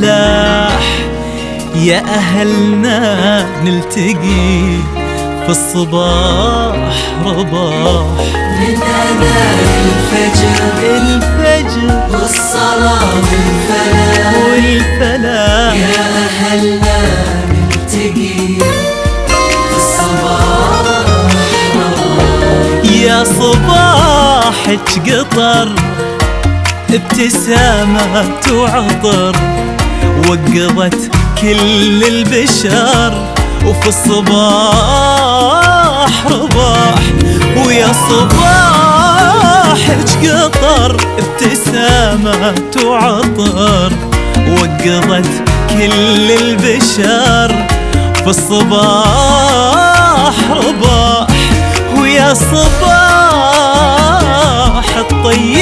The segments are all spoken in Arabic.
والفلاح يا أهلنا نلتقي في الصباح رباح. من أذان الفجر الفجر والصلاة والفلاح. والفلاح. يا أهلنا نلتقي في الصباح يا صباحك قطر ابتسامة وعطر وقضت كل البشر وفي الصباح رباح ويا صباحك قطر؟ ابتسامة وعطر وقضت كل البشر في الصباح رباح ويا صباح الطيبين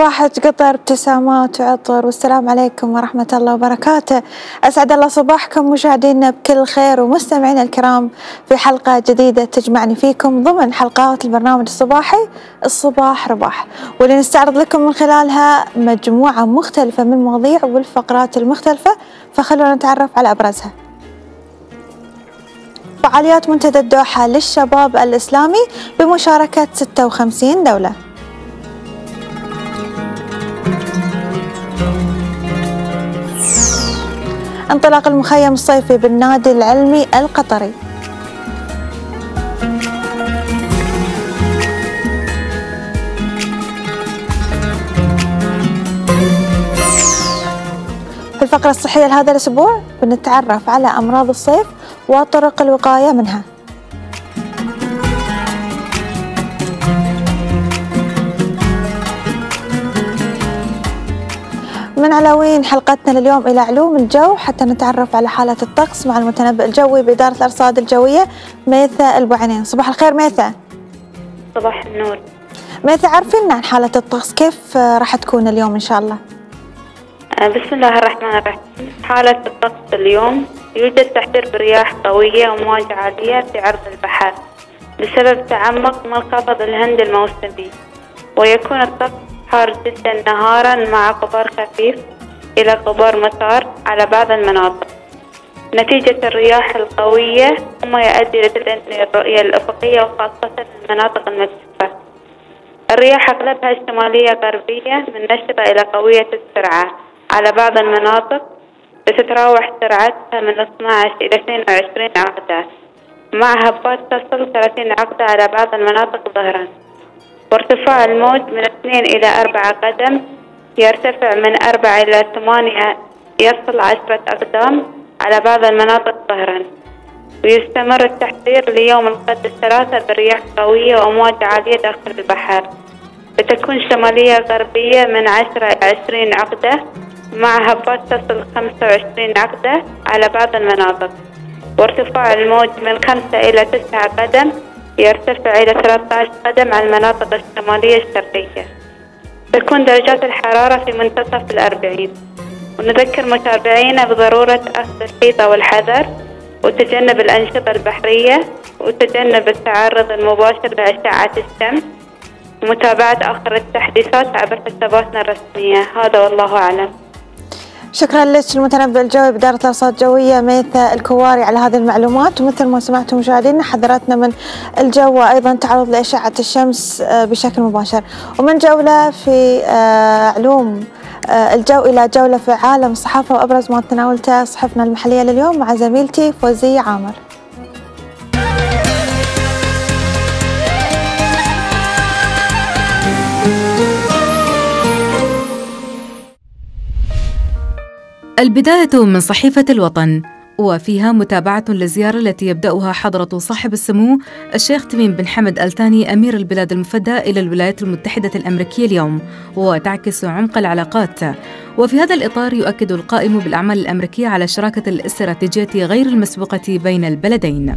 صباحك قطر ابتسامات وعطر والسلام عليكم ورحمة الله وبركاته. أسعد الله صباحكم مشاهدينا بكل خير ومستمعينا الكرام في حلقة جديدة تجمعني فيكم ضمن حلقات البرنامج الصباحي الصباح رباح. واللي نستعرض لكم من خلالها مجموعة مختلفة من المواضيع والفقرات المختلفة فخلونا نتعرف على أبرزها. فعاليات منتدى الدوحة للشباب الإسلامي بمشاركة 56 دولة. انطلاق المخيم الصيفي بالنادي العلمي القطري. في الفقرة الصحية لهذا الأسبوع بنتعرف على أمراض الصيف وطرق الوقاية منها. من عناوين حلقتنا لليوم إلى علوم الجو حتى نتعرف على حالة الطقس مع المتنبئ الجوي بإدارة الأرصاد الجوية ميثا البوعينين صباح الخير ميثا. صباح النور. ميثا عارفين عن حالة الطقس كيف راح تكون اليوم إن شاء الله؟ آه، بسم الله الرحمن الرحيم. حالة الطقس اليوم يوجد تحذير برياح قوية ومواجهة عالية في عرض البحر بسبب تعمق منخفض الهند الموسمي ويكون الطقس حار جدا نهارا مع غبار خفيف إلى غبار مطار على بعض المناطق. نتيجة الرياح القوية مما يؤدي لتدني الرؤية الأفقية وخاصة المناطق المكشوفة الرياح أغلبها شمالية غربية من نشطة إلى قوية السرعة. على بعض المناطق بتتراوح سرعتها من 12 إلى 22 عقدة. مع هبات تصل 30 عقدة على بعض المناطق ظهرا. وارتفاع الموج من 2 إلى 4 قدم يرتفع من 4 إلى 8 يصل 10 أقدام على بعض المناطق ظهرا. ويستمر التحذير ليوم الغد الثلاثاء برياح قوية وأمواج عالية داخل البحر. بتكون شمالية غربية من 10 إلى 20 عقدة مع هبات تصل 25 عقدة على بعض المناطق. وارتفاع الموج من 5 إلى 9 قدم يرتفع إلى 13 قدم على المناطق الشمالية الشرقية. تكون درجات الحرارة في منتصف الأربعين. ونذكر متابعينا بضرورة أخذ الحيطة والحذر وتجنب الأنشطة البحرية وتجنب التعرض المباشر لأشعة الشمس. ومتابعة آخر التحديثات عبر حساباتنا الرسمية. هذا والله أعلم. شكرا لك المتنبئ الجوي بإدارة الأرصاد الجوية ميثا الكواري على هذه المعلومات. ومثل ما سمعتم مشاهدينا حذرتنا من الجو وأيضا تعرض لأشعة الشمس آه، بشكل مباشر. ومن جولة في آه، علوم آه، الجو إلى جولة في عالم الصحافة وأبرز ما تناولته صحفنا المحلية لليوم مع زميلتي فوزية عامر. البداية من صحيفة الوطن وفيها متابعة للزيارة التي يبدأها حضرة صاحب السمو الشيخ تميم بن حمد آل ثاني أمير البلاد المفدى إلى الولايات المتحدة الأمريكية اليوم وتعكس عمق العلاقات. وفي هذا الإطار يؤكد القائم بالأعمال الأمريكية على الشراكة الاستراتيجية غير المسبوقة بين البلدين.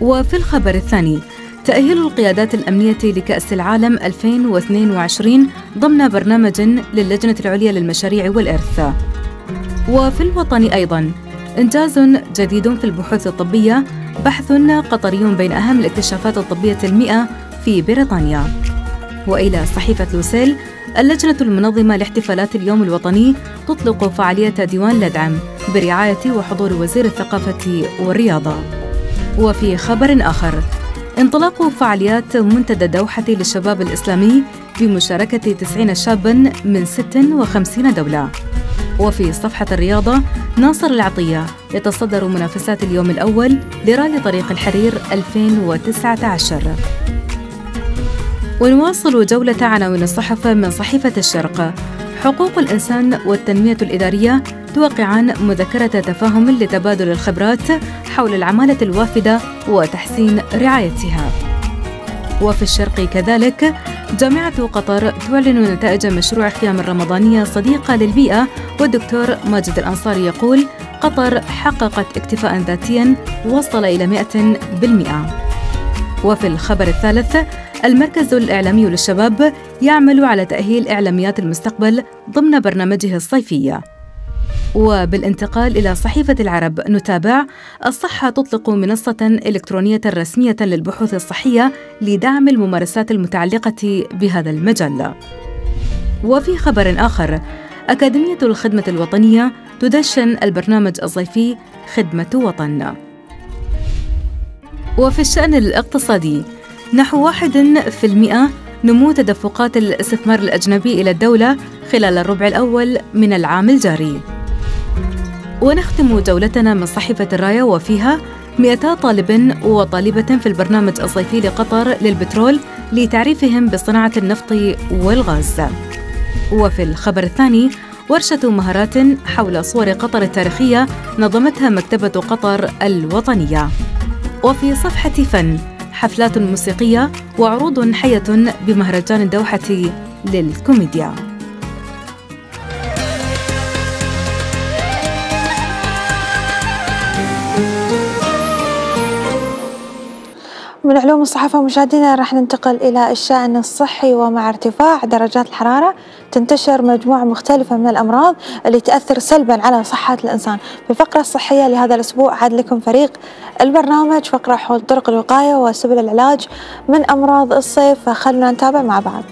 وفي الخبر الثاني تأهيل القيادات الأمنية لكأس العالم 2022 ضمن برنامج للجنة العليا للمشاريع والإرث. وفي الوطن أيضاً. إنجاز جديد في البحوث الطبية بحث قطري بين أهم الاكتشافات الطبية المئة في بريطانيا. وإلى صحيفة لوسيل اللجنة المنظمة لاحتفالات اليوم الوطني تطلق فعالية ديوان لدعم برعاية وحضور وزير الثقافة والرياضة. وفي خبر آخر انطلاق فعاليات منتدى دوحة للشباب الإسلامي بمشاركة 90 شابا من 56 دولة. وفي صفحة الرياضة ناصر العطية يتصدر منافسات اليوم الأول لرالي طريق الحرير 2019 ونواصل جولة عناوين الصحف من صحيفة الشرق حقوق الإنسان والتنمية الإدارية توقعان مذكرة تفاهم لتبادل الخبرات حول العمالة الوافدة وتحسين رعايتها. وفي الشرق كذلك جامعة قطر تعلن نتائج مشروع خيام الرمضانية صديقة للبيئة والدكتور ماجد الأنصاري يقول قطر حققت اكتفاء ذاتيا وصل إلى 100% وفي الخبر الثالث المركز الإعلامي للشباب يعمل على تأهيل إعلاميات المستقبل ضمن برنامجه الصيفي. وبالانتقال إلى صحيفة العرب نتابع الصحة تطلق منصة إلكترونية رسمية للبحوث الصحية لدعم الممارسات المتعلقة بهذا المجال. وفي خبر آخر أكاديمية الخدمة الوطنية تدشن البرنامج الصيفي خدمة وطن. وفي الشأن الاقتصادي نحو واحد في المئة نمو تدفقات الاستثمار الأجنبي إلى الدولة خلال الربع الأول من العام الجاري. ونختم جولتنا من صحيفة الراية وفيها 200 طالب وطالبة في البرنامج الصيفي لقطر للبترول لتعريفهم بصناعة النفط والغاز. وفي الخبر الثاني ورشة مهارات حول صور قطر التاريخية نظمتها مكتبة قطر الوطنية. وفي صفحة فن حفلات موسيقية وعروض حية بمهرجان الدوحة للكوميديا. علوم الصحافة مشاهدينا راح ننتقل إلى الشأن الصحي ومع ارتفاع درجات الحرارة. تنتشر مجموعة مختلفة من الأمراض اللي تأثر سلبا على صحة الإنسان. في الفقرة الصحية لهذا الأسبوع عاد لكم فريق البرنامج فقرة حول طرق الوقاية وسبل العلاج من أمراض الصيف فخلونا نتابع مع بعض.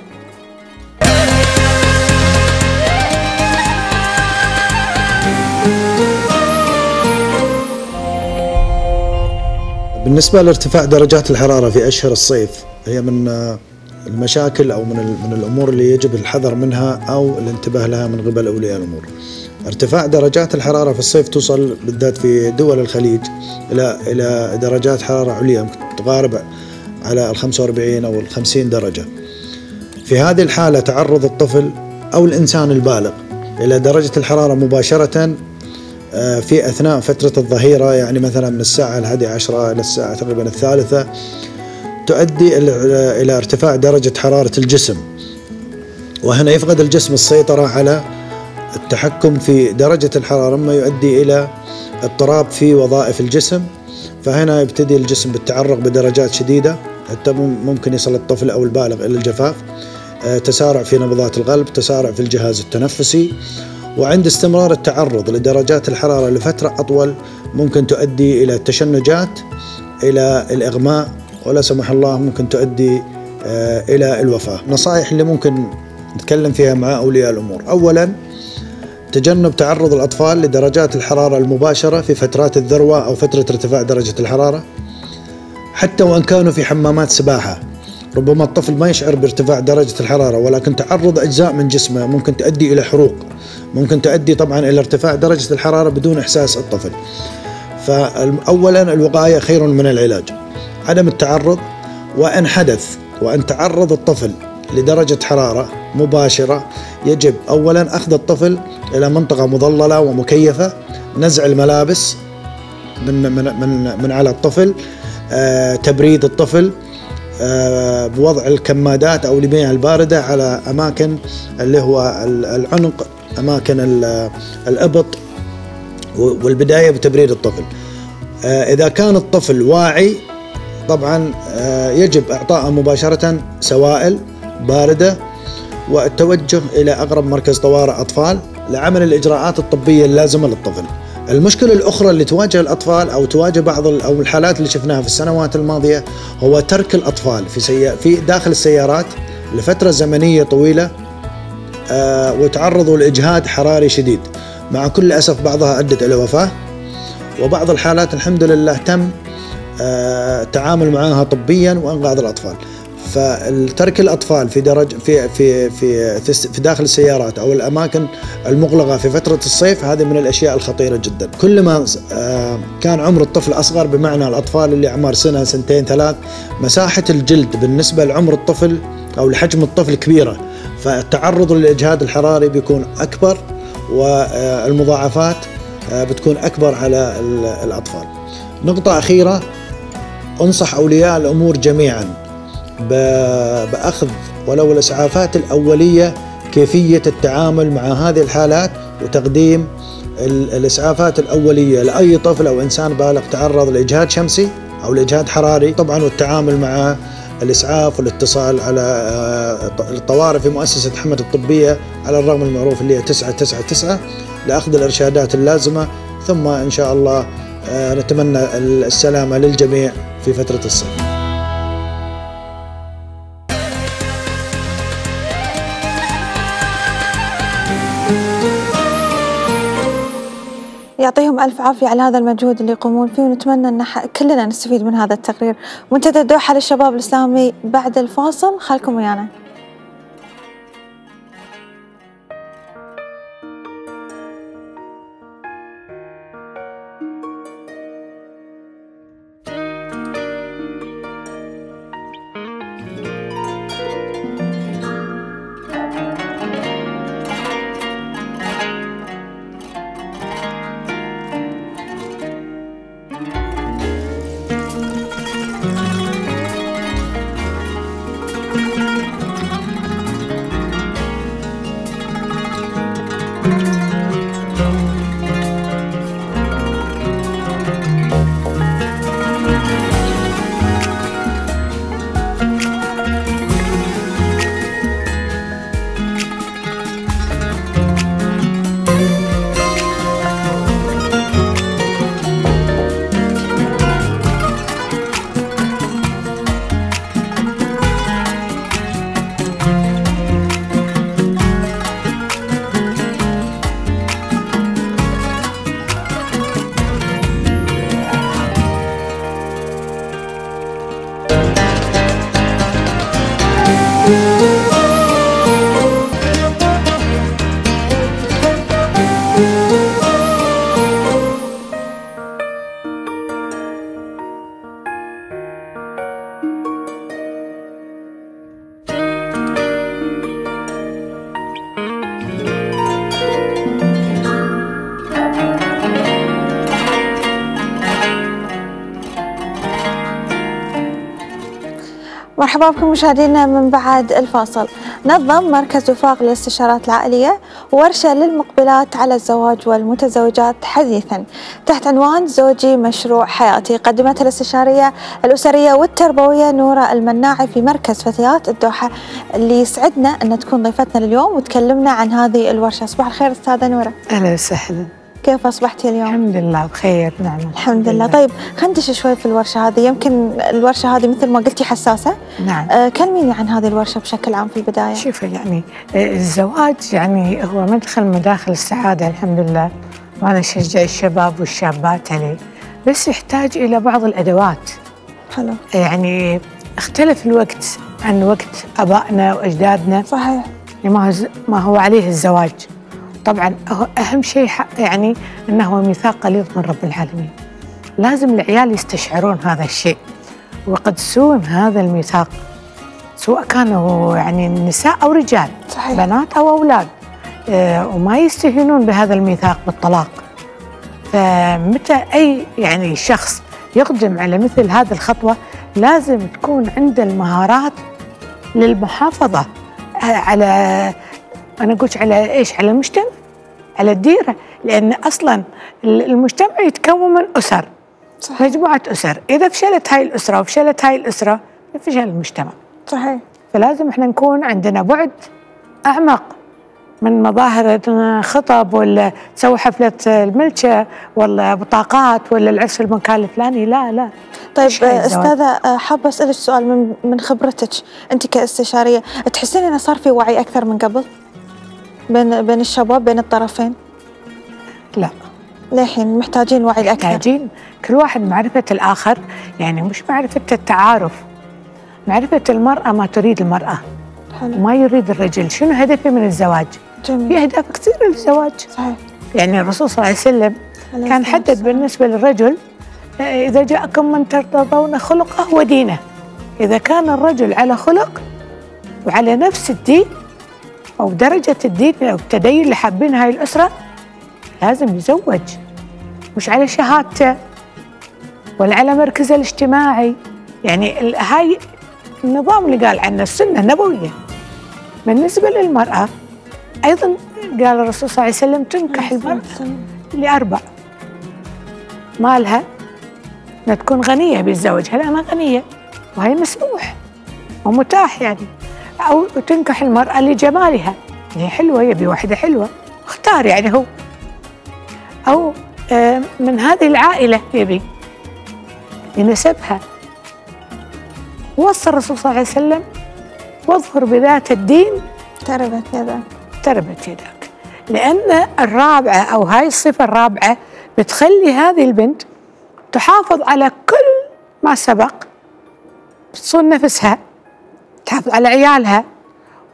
بالنسبة لارتفاع درجات الحرارة في أشهر الصيف هي من آه، المشاكل أو من من الأمور اللي يجب الحذر منها أو الانتباه لها من قبل أولياء الأمور. ارتفاع درجات الحرارة في الصيف توصل بالذات في دول الخليج إلى إلى درجات حرارة عليا تقارب على ال 45 أو ال 50 درجة. في هذه الحالة تعرض الطفل أو الإنسان البالغ إلى درجة الحرارة مباشرة في أثناء فترة الظهيرة يعني مثلا من الساعة الحادية عشرة إلى الساعة تقريبا الثالثة تؤدي إلى ارتفاع درجة حرارة الجسم. وهنا يفقد الجسم السيطرة على التحكم في درجة الحرارة مما يؤدي إلى اضطراب في وظائف الجسم. فهنا يبتدي الجسم بالتعرق بدرجات شديدة حتى ممكن يصل الطفل أو البالغ إلى الجفاف. آه، تسارع في نبضات القلب تسارع في الجهاز التنفسي. وعند استمرار التعرض لدرجات الحرارة لفترة أطول ممكن تؤدي إلى التشنجات إلى الإغماء ولا سمح الله ممكن تؤدي آه، إلى الوفاة. نصائح اللي ممكن نتكلم فيها مع أولياء الأمور. أولا تجنب تعرض الأطفال لدرجات الحرارة المباشرة في فترات الذروة أو فترة ارتفاع درجة الحرارة حتى وإن كانوا في حمامات سباحة. ربما الطفل ما يشعر بارتفاع درجة الحرارة ولكن تعرض أجزاء من جسمه ممكن تؤدي إلى حروق. ممكن تؤدي طبعا إلى ارتفاع درجة الحرارة بدون إحساس الطفل. فأولا الوقاية خير من العلاج. عدم التعرض وإن حدث وأن تعرض الطفل لدرجة حرارة مباشرة يجب أولا أخذ الطفل إلى منطقة مظللة ومكيفة نزع الملابس من من من, من على الطفل آه، تبريد الطفل آه، بوضع الكمادات أو المياه الباردة على أماكن اللي هو ال- العنق اماكن ال- الأبط والبداية بتبريد الطفل. آه، إذا كان الطفل واعي طبعا آه، يجب اعطائه مباشرة سوائل باردة والتوجه إلى أقرب مركز طوارئ أطفال لعمل الإجراءات الطبية اللازمة للطفل. المشكلة الأخرى اللي تواجه الأطفال أو تواجه بعض أو الحالات اللي شفناها في السنوات الماضية هو ترك الأطفال في سي... في داخل السيارات لفترة زمنية طويلة آه، وتعرضوا لإجهاد حراري شديد. مع كل أسف بعضها أدت إلى وفاة. وبعض الحالات الحمد لله تم آه، التعامل معها طبيا وأنقاذ الأطفال. فترك الأطفال في درج في في في في في داخل السيارات أو الأماكن المغلقة في فترة الصيف هذه من الأشياء الخطيرة جدا. كلما آه، كان عمر الطفل أصغر بمعنى الأطفال اللي أعمار سنة سنتين ثلاث مساحة الجلد بالنسبة لعمر الطفل أو لحجم الطفل كبيرة. فالتعرض للإجهاد الحراري بيكون أكبر والمضاعفات آه، بتكون أكبر على ال- الأطفال. نقطة أخيرة أنصح أولياء الأمور جميعا ب- بأخذ ولو الإسعافات الأولية كيفية التعامل مع هذه الحالات وتقديم ال- الإسعافات الأولية لأي طفل أو إنسان بالغ تعرض لإجهاد شمسي أو لإجهاد حراري طبعا والتعامل مع الإسعاف والاتصال على آه، الطوارئ في مؤسسة حمد الطبية على الرقم المعروف اللي هي 999 لأخذ الإرشادات اللازمة ثم إن شاء الله آه، نتمنى السلامة للجميع في فترة الصيف. يعطيهم ألف عافية على هذا المجهود اللي يقومون فيه ونتمنى أن كلنا نستفيد من هذا التقرير. منتدى الدوحة للشباب الإسلامي بعد الفاصل خلكم ويانا. مرحبا بكم مشاهدينا من بعد الفاصل. نظم مركز وفاق للاستشارات العائلية ورشة للمقبلات على الزواج والمتزوجات حديثا. تحت عنوان زوجي مشروع حياتي قدمتها الاستشارية الأسرية والتربوية نورة المناعي في مركز فتيات الدوحة اللي يسعدنا أن تكون ضيفتنا اليوم وتكلمنا عن هذه الورشة. صباح الخير أستاذة نورة. أهلا وسهلا. كيف أصبحتي اليوم؟ الحمد لله بخير نعم الحمد لله. طيب خندش شوي في الورشة هذه. يمكن الورشة هذه مثل ما قلتي حساسة. نعم. آه، كلميني عن هذه الورشة بشكل عام في البداية. شوفي يعني آه، الزواج يعني هو مدخل مداخل السعادة الحمد لله. وأنا أشجع الشباب والشابات عليه بس يحتاج إلى بعض الأدوات. حلو. يعني اختلف الوقت عن وقت آبائنا وأجدادنا. صحيح. ما هو عليه الزواج. طبعا هو أهم شيء يعني أنه هو ميثاق غليظ من رب العالمين. لازم العيال يستشعرون هذا الشيء ويقدسون هذا الميثاق سواء كانوا يعني نساء أو رجال صحيح. بنات أو أولاد آه، وما يستهينون بهذا الميثاق بالطلاق. فمتى أي يعني شخص يقدم على مثل هذه الخطوة لازم تكون عنده المهارات للمحافظة آه، على أنا أقول على إيش؟ على المجتمع على الديرة لأن أصلا المجتمع يتكون من أسر صحيح. مجموعة أسر. إذا فشلت هاي الأسرة وفشلت هاي الأسرة يفشل المجتمع. صحيح. فلازم إحنا نكون عندنا بعد أعمق من مظاهر خطب ولا تسوي حفلة الملكة ولا بطاقات ولا العرس في المكان الفلاني. لا لا. طيب آه، حابة أسألك سؤال من من خبرتك. أنت كاستشارية تحسين انه صار في وعي أكثر من قبل؟ بين بين الشباب بين الطرفين؟ لا. للحين محتاجين وعي أكثر. محتاجين. كل واحد معرفة الآخر يعني مش معرفة التعارف. معرفة المرأة ما تريد المرأة. حلو. وما يريد الرجل. شنو هدفي من الزواج؟ جميل. في أهداف كثيرة للزواج. صحيح. يعني الرسول صلى الله عليه وسلم كان حدد. بالنسبة للرجل إذا جاءكم من ترتضون خلقه ودينه. إذا كان الرجل على خلق وعلى نفس الدين أو درجة الدين أو التدين اللي حابين هاي الأسرة لازم يزوج. مش على شهادته ولا على مركزه الاجتماعي. يعني هاي النظام اللي قال عنه السنة النبوية. بالنسبة للمرأة أيضا قال الرسول صلى الله عليه وسلم تنكح المرأة لأربع. مالها؟ إنها تكون غنية بالزواج. هل أنا غنية؟ وهي مسموح. ومتاح يعني. أو تنكح المرأة لجمالها. هي حلوة يبي واحدة حلوة. اختار يعني هو. أو آه، من هذه العائلة يبي لنسبها وصى الرسول صلى الله عليه وسلم واظفر بذات الدين. تربت يدا تربت يدك. لأن الرابعة أو هاي الصفة الرابعة بتخلي هذه البنت تحافظ على كل ما سبق. بتصون نفسها. تحافظ على عيالها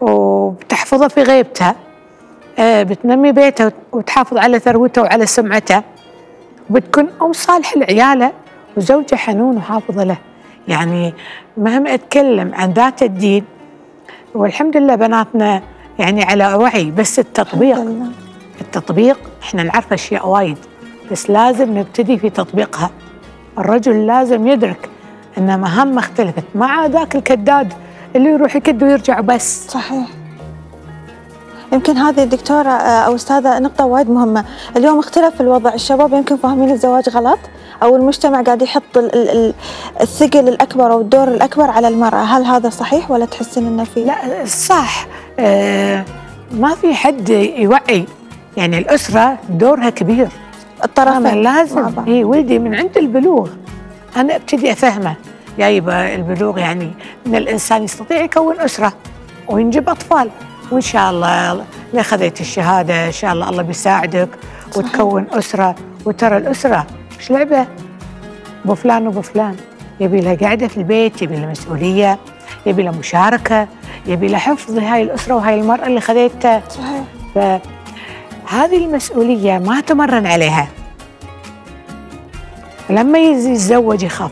وبتحفظها في غيبتها. آه، بتنمي بيتها وتحافظ على ثروتها وعلى سمعتها. وبتكون أم صالحة لعيالها وزوجها حنون وحافظة له. يعني مهما أتكلم عن ذات الدين والحمد لله بناتنا يعني على وعي بس التطبيق. التطبيق إحنا نعرف أشياء وايد بس لازم نبتدي في تطبيقها. الرجل لازم يدرك إن مهام اختلفت مع ذاك الكداد اللي يروح يكد ويرجع بس صحيح. يمكن هذه الدكتورة آه، أو أستاذة نقطة وايد مهمة. اليوم اختلف الوضع. الشباب يمكن فاهمين الزواج غلط أو المجتمع قاعد يحط ال- ال- ال- الثقل الأكبر أو الدور الأكبر على المرأة. هل هذا صحيح ولا تحسين أنه في؟ لا صح. آه ما في حد يوعي. يعني الأسرة دورها كبير. الطرفين. لازم. اي ولدي من عند البلوغ. أنا ابتدي أفهمه. جايبه البلوغ يعني إن الإنسان يستطيع يكون أسرة وينجب أطفال. وإن شاء الله اللي أخذت الشهادة إن شاء الله الله بيساعدك وتكون أسرة. وترى الأسرة مش لعبة؟ أبو فلان وأبو فلان. يبي لها قاعدة في البيت يبي لها مسؤولية يبي لها مشاركة يبي لها حفظ هاي الأسرة وهاي المرأة اللي خذيتها. صحيح. فهذه المسؤولية ما تمرن عليها. لما يتزوج يخاف.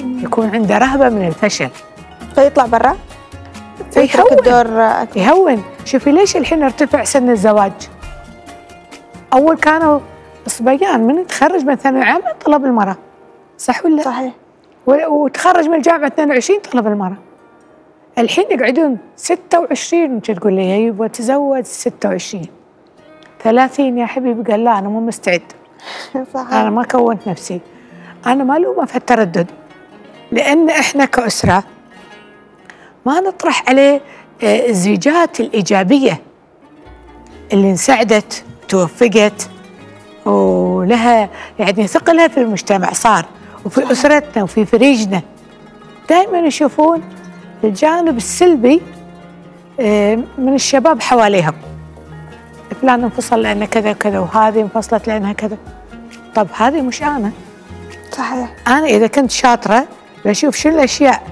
يكون عنده رهبة من الفشل. فيطلع برا؟ فيهون الدور أكبر. يهون. شوفي ليش الحين ارتفع سن الزواج؟ أول كانوا صبيان من يتخرج من ثانوية عامة طلب المرأة. صح ولا؟ صحيح. وتخرج من الجامعة 22 طلب المرأة. الحين يقعدون 26 وانت تقول لي؟ يبغى تزوج 26 30 يا حبيبي. قال لا أنا مو مستعد. أنا صحيح ما كونت نفسي. أنا ما لومه في التردد لأن إحنا كأسرة ما نطرح عليه آه، الزيجات الإيجابية اللي انسعدت توفقت ولها يعني ثقلها في المجتمع صار وفي أسرتنا وفي فريجنا. دائما يشوفون الجانب السلبي آه، من الشباب حواليهم. فلان انفصل لأنه كذا وكذا وهذه انفصلت لأنها كذا. طب هذه مش أنا. صحيح. أنا إذا كنت شاطرة بشوف شو الأشياء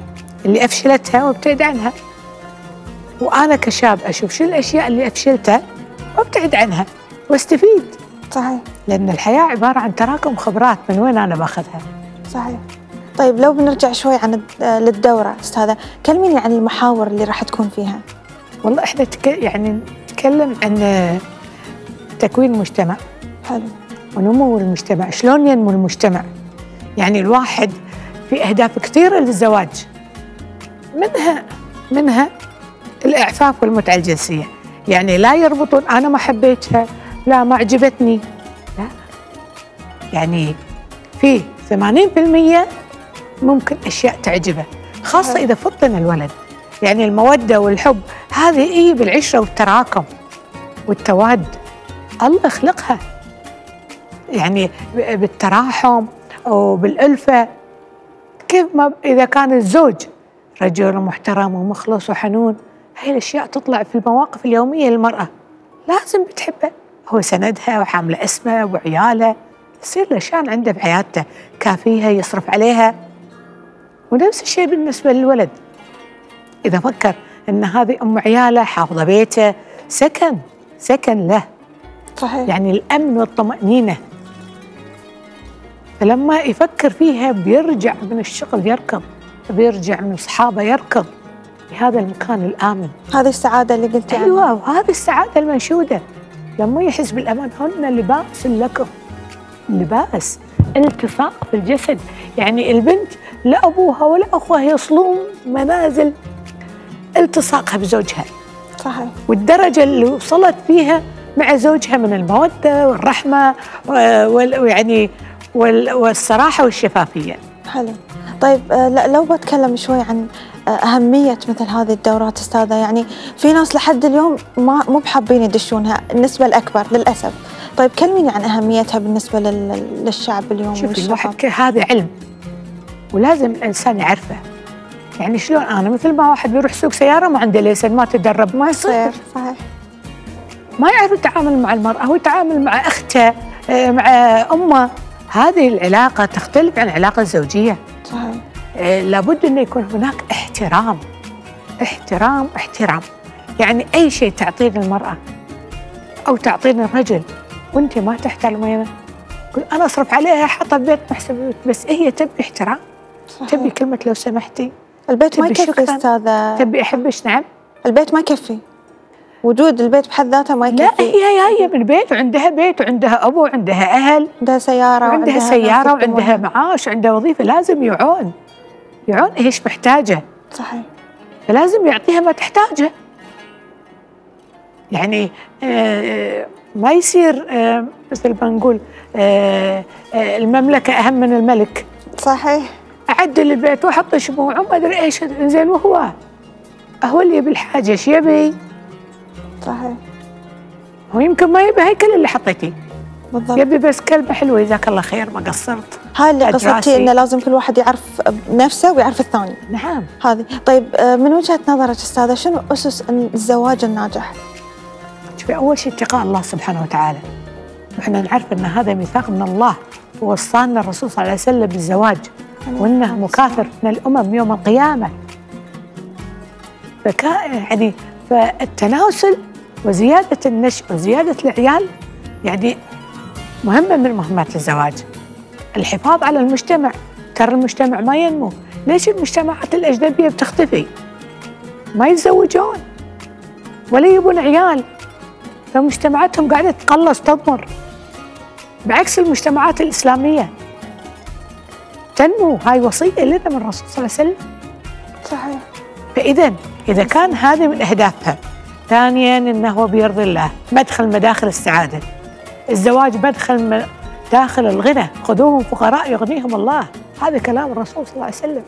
اللي أفشلتها وأبتعد عنها. وأنا كشاب أشوف شو الأشياء اللي أفشلتها وأبتعد عنها وأستفيد. صحيح. لأن الحياة عبارة عن تراكم خبرات من وين أنا باخذها. صحيح. طيب لو بنرجع شوي عن للدورة أستاذة كلميني عن المحاور اللي راح تكون فيها. والله إحنا تك... يعني نتكلم عن تكوين مجتمع. حلو. ونمو المجتمع. شلون ينمو المجتمع؟ يعني الواحد في أهداف كثيرة للزواج. منها منها الإعفاف والمتعة الجنسية. يعني لا يربطون أنا ما حبيتها لا ما عجبتني. لا. يعني في 80% ممكن أشياء تعجبه خاصة إذا فطن الولد. يعني المودة والحب هذه إيه بالعشرة والتراكم والتواد. الله خلقها يعني بالتراحم وبالألفة. كيف ما إذا كان الزوج رجل محترم ومخلص وحنون هاي الأشياء تطلع في المواقف اليومية للمرأة. لازم بتحبه. هو سندها وحاملة اسمه وعياله. يصير له شان عنده بحياته كافيها يصرف عليها. ونفس الشيء بالنسبة للولد. إذا فكر أن هذه أم عياله حافظة بيته سكن سكن له. صحيح. يعني الأمن والطمأنينة. فلما يفكر فيها بيرجع من الشغل يركض بيرجع من أصحابه يركض. لهذا المكان الآمن. هذه السعادة اللي قلتي عنها أيوة وهذه السعادة المنشودة. لما يحس بالأمان هن لباس لكم. لباس التصاق في الجسد. يعني البنت لا أبوها ولا أخوها يصلون منازل التصاقها بزوجها. صحيح. والدرجة اللي وصلت فيها مع زوجها من المودة والرحمة ويعني وال- والصراحة والشفافية. حلو. طيب آه، لو بتكلم شوي عن آه، أهمية مثل هذه الدورات أستاذة يعني في ناس لحد اليوم ما مو بحابين يدشونها النسبة الأكبر للأسف. طيب كلميني عن أهميتها بالنسبة لل- للشعب اليوم شوفي. الواحد هذا علم ولازم الإنسان يعرفه. يعني شلون أنا مثل ما واحد بيروح سوق سيارة ما عنده ليسن ما تدرب ما يصير. صحيح صحيح. ما يعرف يتعامل مع المرأة هو يتعامل مع أخته آه، مع أمه. هذه العلاقة تختلف عن العلاقة الزوجية. صحيح. آه، لابد أن يكون هناك احترام. احترام احترام. يعني أي شيء تعطيه للمرأة أو تعطيه للرجل وأنت ما تحترمينه قل أنا أصرف عليها حاطة ببيت محسن بس هي تبي احترام صحيح. تبي كلمة لو سمحتي. البيت ما يكفي. أستاذة تبي أحبش نعم. البيت ما يكفي. وجود البيت بحد ذاته ما لا يكفي. هي جاية من بيت وعندها بيت وعندها أبو وعندها أهل. عندها سيارة وعندها ناس سيارة وعندها. معاش وعندها وظيفة لازم يعون. يعون إيش محتاجة. صحيح. فلازم يعطيها ما تحتاجه. يعني آه، ما يصير آه، مثل ما نقول آه، آه، المملكة أهم من الملك. صحيح. أعدل البيت وأحط شموع وما أدري إيش. زين وهو هو اللي يبي الحاجة إيش يبي؟ صحيح. هو يمكن ما يبي هيكل اللي حطيتيه. بالضبط. يبي بس كلمة حلوة جزاك الله خير ما قصرت. هاي اللي. قصدتي إنه لازم كل واحد يعرف نفسه ويعرف الثاني. نعم. هذه. طيب آه، من وجهة نظرك أستاذة شنو أسس الزواج الناجح؟ شوفي أول شيء اتقاء الله سبحانه وتعالى. وإحنا نعرف أن هذا ميثاق من الله ووصانا الرسول صلى الله عليه وسلم بالزواج وأنه مكاثر من الأمم يوم القيامة. فكا يعني فالتناسل وزيادة النشء وزيادة العيال يعني مهمة من مهمات الزواج. الحفاظ على المجتمع ترى المجتمع ما ينمو. ليش المجتمعات الأجنبية بتختفي؟ ما يتزوجون ولا يبون عيال. فمجتمعاتهم قاعدة تقلص تضمر. بعكس المجتمعات الإسلامية. تنمو هاي وصية لنا من الرسول صلى الله عليه وسلم. صحيح. فإذا إذا كان هذه من أهدافها. ثانيا أنه هو بيرضي الله. مدخل مداخل السعادة. الزواج مدخل داخل الغنى. خذوهم فقراء يغنيهم الله. هذا كلام الرسول صلى الله عليه وسلم.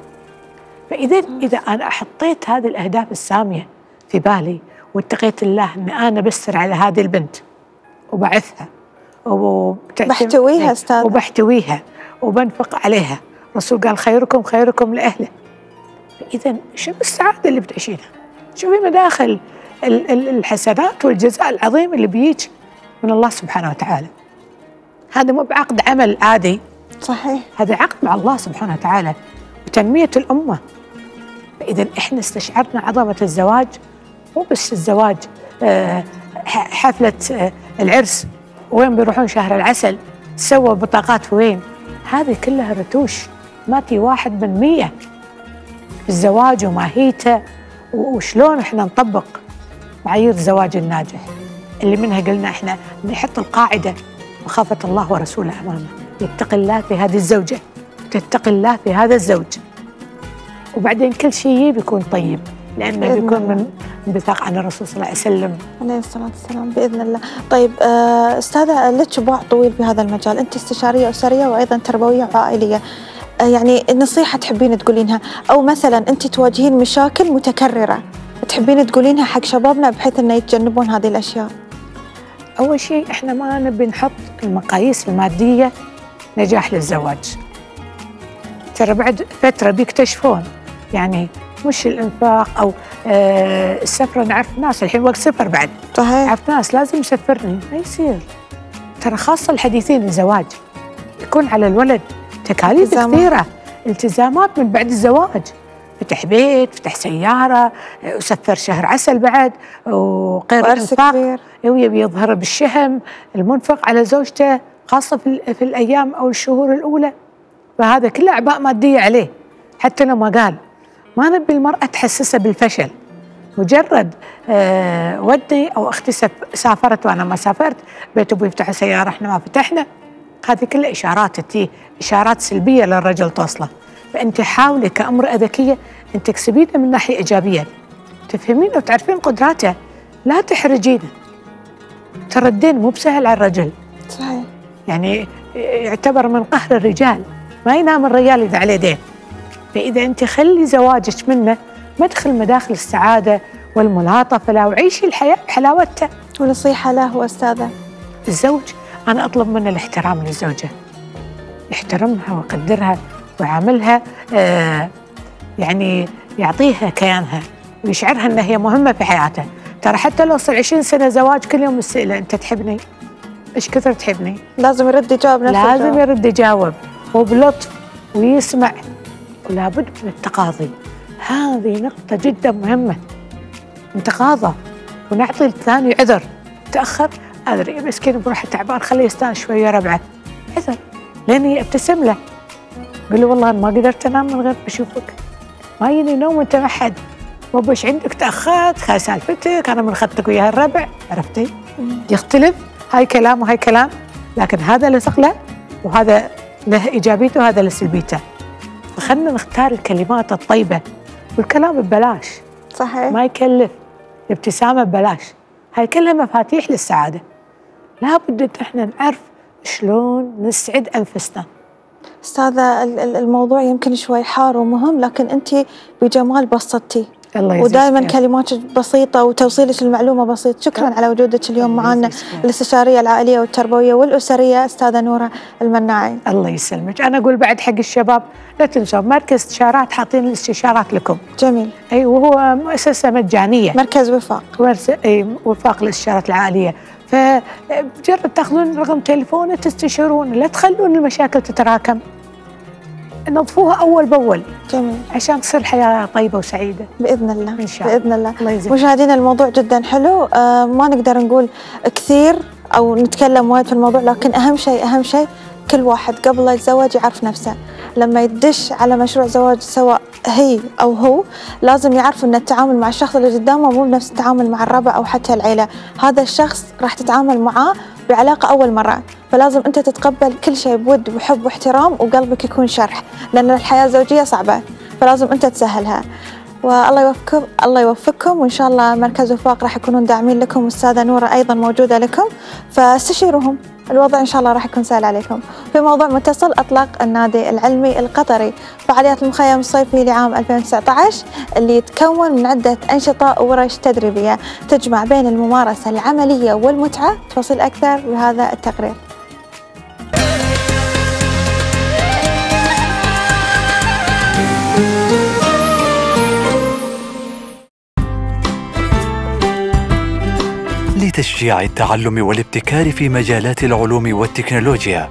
فإذا إذا أنا حطيت هذه الأهداف السامية في بالي واتقيت الله أن أنا بسر على هذه البنت وبعثها وبتعتم- بحتويها أستاذة. وبحتويها وبنفق عليها. الرسول قال خيركم خيركم لأهله. إذا شوف السعادة اللي بتعيشينها؟ شوفي مداخل؟ الحسنات والجزاء العظيم اللي بيجي من الله سبحانه وتعالى. هذا مو بعقد عمل عادي صحيح. هذا عقد مع الله سبحانه وتعالى وتنمية الأمة. فإذا إحنا استشعرنا عظمة الزواج مو بس الزواج آه، حفلة آه، العرس وين بيروحون شهر العسل سووا بطاقات وين؟ هذه كلها رتوش. ما في واحد من مية. الزواج وماهيته وشلون إحنا نطبق؟ معايير الزواج الناجح. اللي منها قلنا إحنا نحط القاعدة مخافة الله ورسوله أمامه. يتقي الله في هذه الزوجة تتقي الله في هذا الزوج. وبعدين كل شيء بيكون طيب بإذن بيكون. من انبثاق عن الرسول صلى الله عليه وسلم. عليه الصلاة والسلام بإذن الله. طيب آه، أستاذة لك باع طويل في هذا المجال. أنت استشارية أسرية وأيضا تربوية وعائلية. آه، يعني نصيحة تحبين تقولينها؟ أو مثلا أنت تواجهين مشاكل متكررة. تحبين تقولينها حق شبابنا بحيث أنه يتجنبون هذه الأشياء؟ أول شيء إحنا ما نبي نحط المقاييس المادية نجاح للزواج. ترى بعد فترة بيكتشفون يعني مش الإنفاق أو آه السفرة نعرف ناس الحين وقت سفر بعد. صحيح. نعرف ناس لازم يسفرني. ما يصير. ترى خاصة الحديثين الزواج يكون على الولد تكاليف. كثيرة. التزامات من بعد الزواج. فتح بيت فتح سيارة وسفر شهر عسل بعد وأرث الإنفاق. كبير ويبي يظهر بالشهم المنفق على زوجته خاصة في, في الأيام أو الشهور الأولى. فهذا كله أعباء مادية عليه حتى لو ما قال. ما نبي المرأة تحسسه بالفشل. مجرد آه ودي أو أختي سف- سافرت وأنا ما سافرت بيت أبوي يفتح سيارة إحنا ما فتحنا. هذه كلها إشارات تي إشارات سلبية للرجل توصله. فأنت حاولي كأمرأة ذكية أن تكسبينه من ناحية إيجابية. تفهمين وتعرفين قدراته؟ لا تحرجينه. ترى الدين مو بسهل على الرجل. صحيح. يعني يعتبر من قهر الرجال. ما ينام الرجال إذا عليه دين. فإذا أنت خلي زواجك منه. مدخل مداخل السعادة والملاطفة له. وعيشي الحياة بحلاوتها. ونصيحة له أستاذة الزوج أنا أطلب منه الاحترام للزوجة يحترمها ويقدرها ويعاملها آه يعني يعطيها كيانها ويشعرها أنها هي مهمة في حياته ترى حتى لو صار 20 سنة زواج كل يوم تسأله أنت تحبني؟ إيش كثر تحبني؟ لازم يرد يجاوب نفس لازم الجواب. يرد يجاوب. وبلطف ويسمع. ولابد من التقاضي. هذه نقطة جدا مهمة. نتقاضى ونعطي الثاني عذر. تأخر؟ أدري. مسكين بروحه تعبان. خليه يستأنس شوية ربعه عذر. لين يبتسم له. قل له والله ما قدرت أنام من غير بشوفك. ما يجيني نوم وأنت ما حد. بابا إيش عندك؟ تأخرت خل سالفتك أنا من خدتك ويا الربع. عرفتي؟ يختلف. هاي كلام وهاي كلام. لكن هذا له ثقله وهذا له إيجابيته وهذا له سلبيته. فخلنا نختار الكلمات الطيبة. والكلام ببلاش. صحيح. ما يكلف. الابتسامة ببلاش. هاي كلها مفاتيح للسعادة. لابد إن إحنا نعرف شلون نسعد أنفسنا. ال- الموضوع يمكن شوي حار ومهم لكن أنت بجمال بسطتي. الله ودائما. كلماتك بسيطة وتوصيلك المعلومة بسيط شكرا على وجودك اليوم معنا. الاستشارية العائلية والتربوية والأسرية أستاذة نورة المناعي. الله يسلمك. أنا أقول بعد حق الشباب لا تنسوا مركز استشارات حاطين الاستشارات لكم. جميل. أي وهو مؤسسة مجانية. مركز وفاق. أي وفاق الاستشارات العائلية. فمجرد تاخذون رقم تليفونه تستشيرون لا تخلون المشاكل تتراكم. نظفوها أول بأول جميل عشان تصير حياة طيبة وسعيدة. بإذن الله إن شاء الله. بإذن الله الله مشاهدينا الموضوع جدا حلو. آه ما نقدر نقول كثير أو نتكلم وايد في الموضوع لكن أهم شيء أهم شيء كل واحد قبل لا يتزوج يعرف نفسه. لما يدش على مشروع زواج سواء هي أو هو لازم يعرف أن التعامل مع الشخص اللي قدامه مو بنفس التعامل مع الربع أو حتى العيلة. هذا الشخص راح تتعامل معاه بعلاقة أول مرة. فلازم أنت تتقبل كل شيء بود وحب واحترام وقلبك يكون شرح لأن الحياة الزوجية صعبة. فلازم أنت تسهلها. والله يوفقكم الله يوفقكم وإن شاء الله مركز وفاق راح يكونون داعمين لكم. والساده نورة أيضا موجودة لكم. فاستشيروهم. الوضع إن شاء الله راح يكون سهل عليكم. في موضوع متصل اطلق النادي العلمي القطري فعاليات المخيم الصيفي لعام 2019 اللي يتكون من عدة أنشطة وورش تدريبية تجمع بين الممارسة العملية والمتعة تفاصيل أكثر بهذا التقرير. لتشجيع التعلم والابتكار في مجالات العلوم والتكنولوجيا.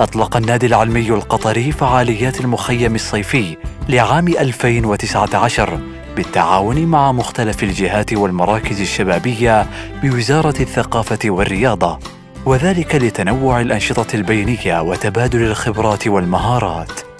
أطلق النادي العلمي القطري فعاليات المخيم الصيفي لعام 2019 بالتعاون مع مختلف الجهات والمراكز الشبابية بوزارة الثقافة والرياضة وذلك لتنوع الأنشطة البينية وتبادل الخبرات والمهارات.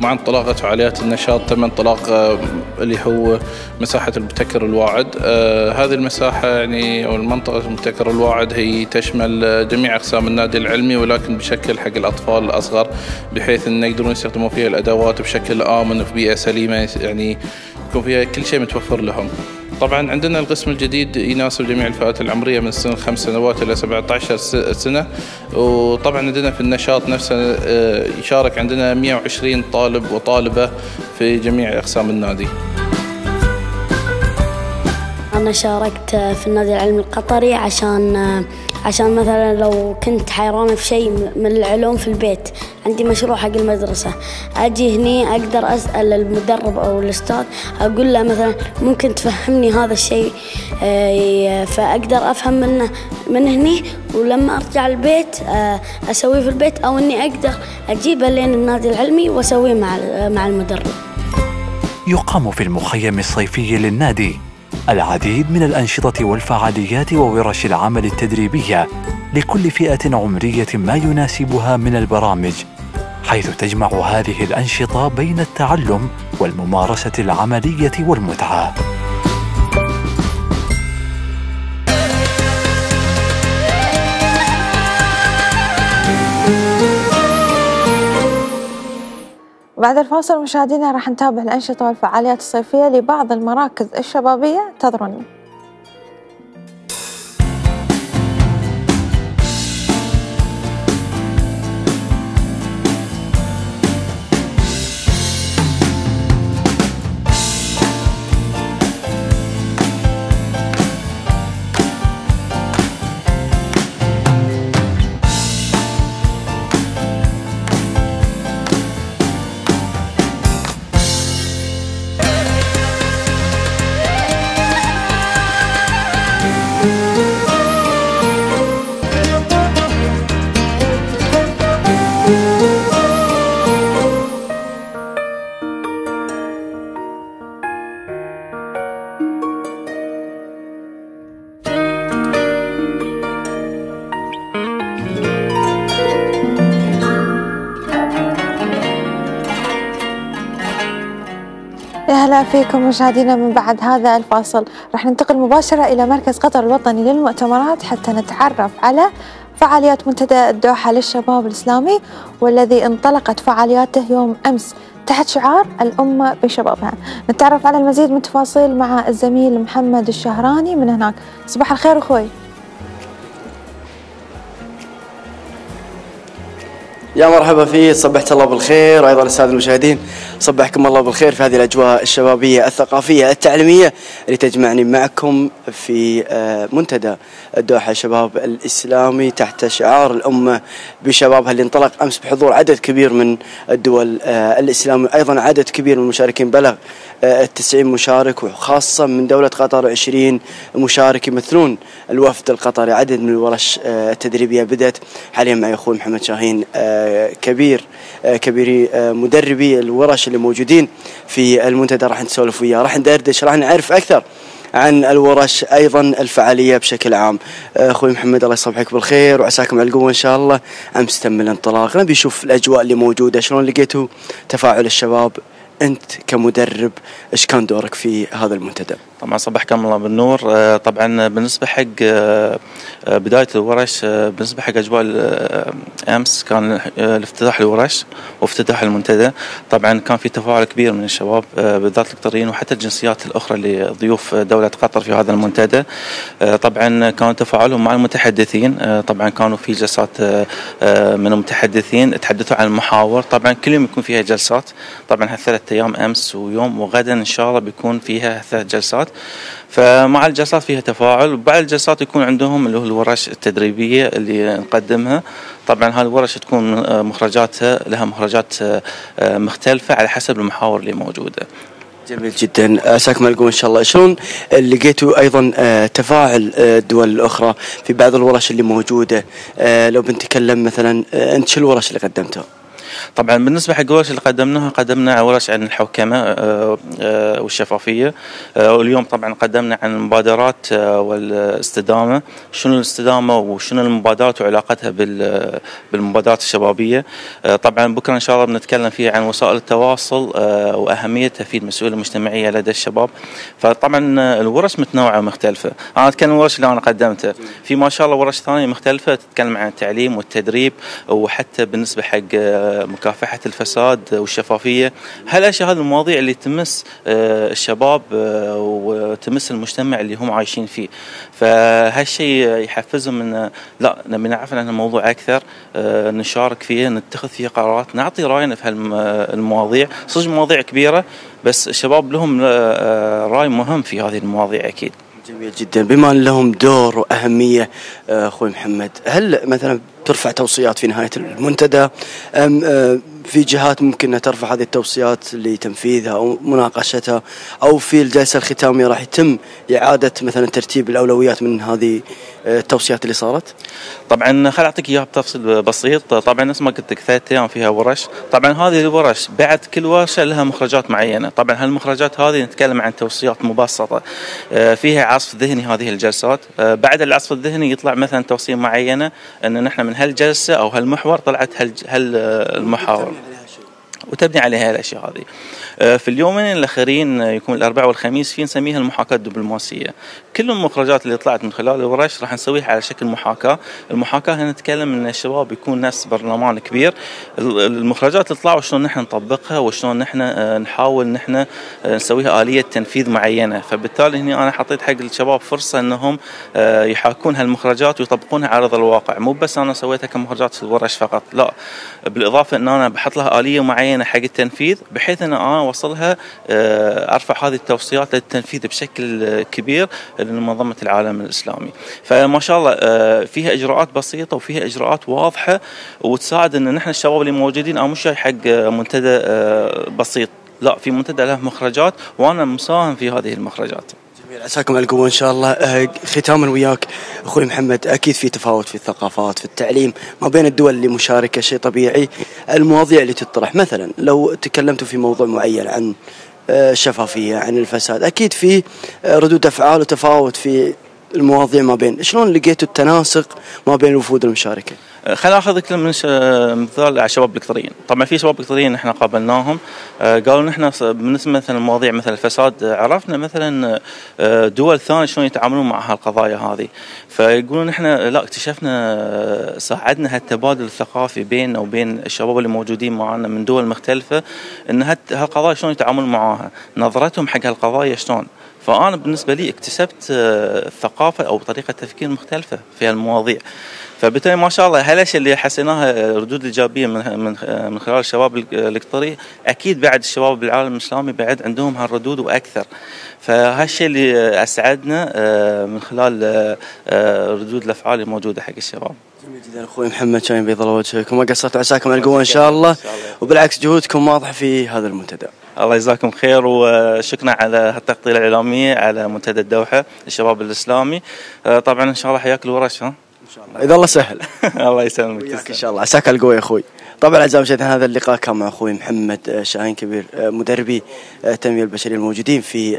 مع انطلاقة فعاليات النشاط تم انطلاق آه، اللي هو مساحة المبتكر الواعد. آه، هذه المساحة يعني أو المنطقة المبتكر الواعد هي تشمل آه، جميع أقسام النادي العلمي ولكن بشكل حق الأطفال الأصغر بحيث أن يقدرون يستخدموا فيها الأدوات بشكل آمن وفي بيئة سليمة يعني يكون فيها كل شيء متوفر لهم. طبعا عندنا القسم الجديد يناسب جميع الفئات العمرية من سن خمس سنوات إلى 17 س- سنة وطبعا عندنا في النشاط نفسه آه، يشارك عندنا 120 طالب وطالبة في جميع أقسام النادي. أنا شاركت في النادي العلمي القطري عشان عشان مثلا لو كنت حيرانة في شيء من العلوم في البيت عندي مشروع حق المدرسة. أجي هني أقدر أسأل المدرب أو الأستاذ أقول له مثلا ممكن تفهمني هذا الشيء؟ آه، فأقدر أفهم منه من هني ولما أرجع البيت آه، أسويه في البيت أو إني أقدر أجيبه لين النادي العلمي وأسويه مع مع المدرب. يقام في المخيم الصيفي للنادي. العديد من الأنشطة والفعاليات وورش العمل التدريبية لكل فئة عمرية ما يناسبها من البرامج حيث تجمع هذه الأنشطة بين التعلم والممارسة العملية والمتعة. بعد الفاصل مشاهدينا راح نتابع الأنشطة والفعاليات الصيفية لبعض المراكز الشبابية. انتظرونا يا هلا فيكم مشاهدينا من بعد هذا الفاصل. راح ننتقل مباشرة إلى مركز قطر الوطني للمؤتمرات حتى نتعرف على فعاليات منتدى الدوحة للشباب الإسلامي والذي انطلقت فعالياته يوم أمس تحت شعار الأمة بشبابها. نتعرف على المزيد من التفاصيل مع الزميل محمد الشهراني من هناك. صباح الخير أخوي. يا مرحبا فيه صبحت الله بالخير. وأيضا الساده المشاهدين صبحكم الله بالخير في هذه الأجواء الشبابية الثقافية التعليمية اللي تجمعني معكم في آه، منتدى الدوحة الشباب الإسلامي تحت شعار الأمة بشبابها اللي انطلق أمس بحضور عدد كبير من الدول آه، الإسلامية. أيضا عدد كبير من المشاركين بلغ آه، التسعين مشارك وخاصة من دولة قطر 20 مشارك يمثلون الوفد القطري. عدد من الورش آه، التدريبية بدأت حاليا معي أخوي محمد شاهين آه، كبير آه، كبيري آه، مدربي الورش اللي موجودين في المنتدى راح نسولف وياه. راح ندردش راح نعرف أكثر عن الورش أيضا الفعالية بشكل عام. آه، أخوي محمد الله يصبحك بالخير وعساكم على القوة إن شاء الله. أمس تم الانطلاق. نبي نشوف الأجواء اللي موجودة. شلون لقيتوا تفاعل الشباب؟ أنت كمدرب إيش كان دورك في هذا المنتدى؟ طبعا صبحكم الله بالنور. آه، طبعا بالنسبة حق آه، آه، بداية الورش بالنسبة حق أجواء أمس كان الافتتاح الورش وافتتاح المنتدى. طبعا كان في تفاعل كبير من الشباب بالذات القطريين وحتى الجنسيات الأخرى اللي ضيوف دولة قطر في هذا المنتدى. طبعا كان تفاعلهم مع المتحدثين. طبعا كانوا في جلسات من المتحدثين تحدثوا عن المحاور. طبعا كل يوم يكون فيها جلسات. طبعا هالثلاث أيام أمس ويوم وغدا إن شاء الله بيكون فيها ثلاث جلسات. فمع الجلسات فيها تفاعل وبعد الجلسات يكون عندهم اللي هو الورش التدريبية اللي نقدمها. طبعا هذه الورش تكون آه، مخرجاتها لها مخرجات آه، آه، مختلفة على حسب المحاور اللي موجودة. جميل جدا. عساكم على القوه إن شاء الله. شلون لقيتوا أيضا تفاعل الدول الأخرى في بعض الورش اللي موجودة؟ لو بنتكلم مثلا أنت شو الورش اللي قدمتها؟ طبعا بالنسبة حق الورش اللي قدمناها قدمنا ورش عن الحوكمة آه، آه، والشفافية. آه، واليوم طبعا قدمنا عن المبادرات والاستدامة شنو الاستدامة وشنو المبادرات وعلاقتها بال- بالمبادرات الشبابية. طبعا بكرة إن شاء الله بنتكلم فيها عن وسائل التواصل وأهميتها في المسؤولية المجتمعية لدى الشباب. فطبعا الورش متنوعة ومختلفة. أنا أتكلم الورش اللي أنا قدمتها في ما شاء الله ورش ثانية مختلفة تتكلم عن التعليم والتدريب وحتى بالنسبة حق مكافحة الفساد والشفافية. هالاشياء هذه المواضيع اللي تمس آه، الشباب آه، وتمس المجتمع اللي هم عايشين فيه؟ فهالشيء يحفزهم إن لا نبي نعرف عن الموضوع أكثر آه، نشارك فيه نتخذ فيه قرارات نعطي رأينا في هالمواضيع صدق مواضيع كبيرة بس الشباب لهم رأي مهم في هذه المواضيع أكيد. جميل جدا. بما ان لهم دور وأهمية أخوي محمد هل مثلا ترفع توصيات في نهاية المنتدى. أم آه، في جهات ممكن أنها ترفع هذه التوصيات لتنفيذها أو مناقشتها أو في الجلسة الختامية راح يتم إعادة مثلا ترتيب الأولويات من هذه آه، التوصيات اللي صارت؟ طبعا خل أعطيك إياها بتفصيل بسيط. طبعا نفس ما قلت لك ثلاث أيام فيها ورش. طبعا هذه الورش بعد كل ورشة لها مخرجات معينة. طبعا هالمخرجات هذه نتكلم عن توصيات مبسطة. آه، فيها عصف ذهني هذه الجلسات. بعد العصف الذهني يطلع مثلا توصية معينة أن نحن من هالجلسة أو هالمحور طلعت هال- هالمحاور وتبني عليها الأشياء هذه. آه، في اليومين الأخيرين يكون الأربعاء والخميس في نسميها المحاكاة الدبلوماسية. كل المخرجات اللي طلعت من خلال الورش راح نسويها على شكل محاكاة، المحاكاة هنا نتكلم إن الشباب يكون نفس برلمان كبير، ال- المخرجات اللي طلعوا شلون نحن نطبقها وشلون نحن آه، نحاول نحن آه، نسويها آلية تنفيذ معينة، فبالتالي هنا أنا حطيت حق الشباب فرصة إنهم يحاكون هالمخرجات ويطبقونها على أرض الواقع، مو بس أنا سويتها كمخرجات في الورش فقط، لا. بالإضافة إن أنا بحط لها آلية معينة حق التنفيذ بحيث إن أنا أوصلها آه، أرفع هذه التوصيات للتنفيذ بشكل كبير لمنظمة العالم الإسلامي. فما شاء الله آه، فيها إجراءات بسيطة وفيها إجراءات واضحة وتساعد إن نحن الشباب اللي موجودين أنا مش حق آه، منتدى بسيط لا في منتدى له مخرجات وأنا مساهم في هذه المخرجات. جميل عساكم على القوه إن شاء الله. آه، ختاما وياك أخوي محمد أكيد في تفاوت في الثقافات في التعليم ما بين الدول اللي مشاركة شيء طبيعي المواضيع اللي تطرح. مثلا لو تكلمتوا في موضوع معين عن آه، الشفافية عن الفساد أكيد في آه، ردود أفعال وتفاوت في المواضيع ما بين. شلون لقيتوا التناسق ما بين الوفود المشاركه خليني اخذ من ش- مثال على الشباب القطريين، طبعا في شباب قطريين إحنا قابلناهم. آه، قالوا نحن بالنسبة مثلا مواضيع مثل الفساد آه، عرفنا مثلا آه، دول ثانية شلون يتعاملون مع هالقضايا هذه، فيقولون إحنا لا اكتشفنا آه، ساعدنا هالتبادل الثقافي بيننا وبين الشباب اللي موجودين معنا من دول مختلفة إن هالقضايا شلون يتعاملون معاها، نظرتهم حق هالقضايا شلون، فأنا بالنسبة لي اكتسبت آه، ثقافة أو طريقة تفكير مختلفة في هالمواضيع. فبالتالي ما شاء الله هالاشياء اللي حسيناها ردود إيجابية من من من خلال الشباب ال- القطري أكيد بعد الشباب بالعالم الإسلامي بعد عندهم هالردود وأكثر. فهالشيء اللي أسعدنا آه، من خلال آه، آه، ردود الأفعال الموجوده حق الشباب. جميل جدا. أخوي محمد شاين بيض الله وجهكم ما قصرتوا عساكم على ألقوه إن شاء الله. وبالعكس جهودكم واضحة في هذا المنتدى. الله يجزاكم خير وشكرا على هالتغطية الإعلامية على منتدى الدوحة الشباب الإسلامي. طبعا إن شاء الله حياك الورش ها؟ إذا الله سهل. الله يسلمك وياك إن شاء الله. عساك على القوه يا أخوي. طبعا اعزائي المشاهدين هذا اللقاء كان مع أخوي محمد آه، شاهين كبير آه، مدربي آه، التنمية البشرية الموجودين في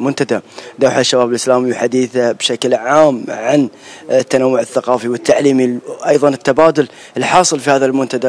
منتدى دوحة الشباب الإسلامي وحديثه بشكل عام عن التنوع الثقافي والتعليمي أيضا التبادل الحاصل في هذا المنتدى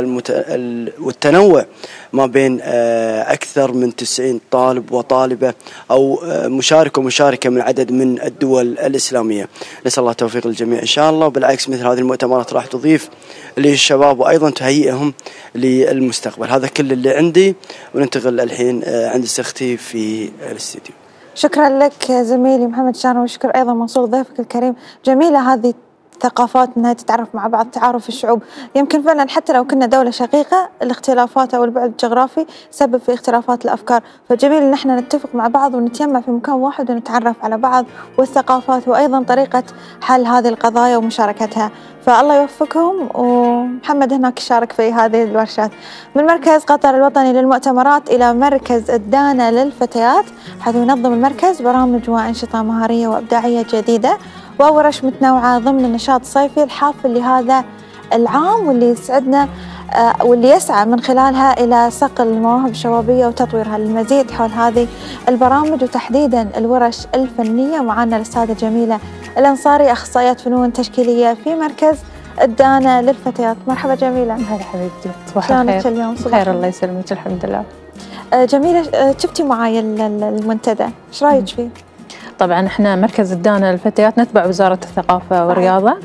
والتنوع ما بين آه، أكثر من 90 طالب وطالبة أو آه، مشارك ومشاركة من عدد من الدول الإسلامية. نسأل الله التوفيق للجميع. إن شاء الله وبالعكس مثل هذه المؤتمرات راح تضيف للشباب وأيضا تهيئهم للمستقبل. هذا كل اللي عندي وننتقل الحين آه، عند سختي في الاستديو. شكرا لك زميلي محمد شان وشكر أيضا منصور ضيفك الكريم. جميلة هذه ثقافات انها تتعرف مع بعض تعارف الشعوب. يمكن فعلا حتى لو كنا دولة شقيقة الاختلافات أو البعد الجغرافي سبب في اختلافات الأفكار. فجميل إن إحنا نتفق مع بعض ونتجمع في مكان واحد ونتعرف على بعض والثقافات وأيضا طريقة حل هذه القضايا ومشاركتها. فالله يوفقهم ومحمد هناك شارك في هذه الورشات. من مركز قطر الوطني للمؤتمرات إلى مركز الدانا للفتيات حيث ينظم المركز برامج وأنشطة مهارية وإبداعية جديدة. وورش متنوعة ضمن النشاط الصيفي الحافل لهذا العام واللي يسعدنا آه، واللي يسعى من خلالها إلى صقل المواهب الشبابية وتطويرها للمزيد حول هذه البرامج وتحديدا الورش الفنية. معنا الأستاذة جميلة الأنصاري أخصائية فنون تشكيلية في مركز الدانة للفتيات. مرحبا جميلة. هلا حبيبتي. صباح شلونك اليوم؟ صباح خير. الله يسلمك الحمد لله. آه، جميلة آه، شفتي معاي ال- ال- المنتدى. إيش رأيك فيه؟ طبعا إحنا مركز الدانة للفتيات نتبع وزارة الثقافة والرياضة.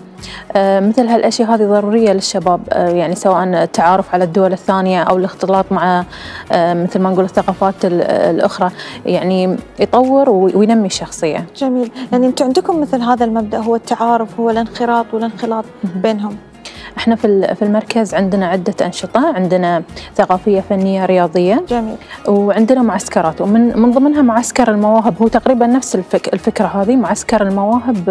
آه، مثل هالأشياء هذه ضرورية للشباب آه، يعني سواء التعارف على الدول الثانية أو الاختلاط مع آه، مثل ما نقول الثقافات ال- الأخرى يعني يطور وي- وينمي الشخصية. جميل. يعني أنتم عندكم مثل هذا المبدأ هو التعارف هو الانخراط والانخلاط بينهم. إحنا في في المركز عندنا عدة أنشطة عندنا ثقافية فنية رياضية جميل. وعندنا معسكرات ومن من ضمنها معسكر المواهب. هو تقريبا نفس الفك الفكرة هذه معسكر المواهب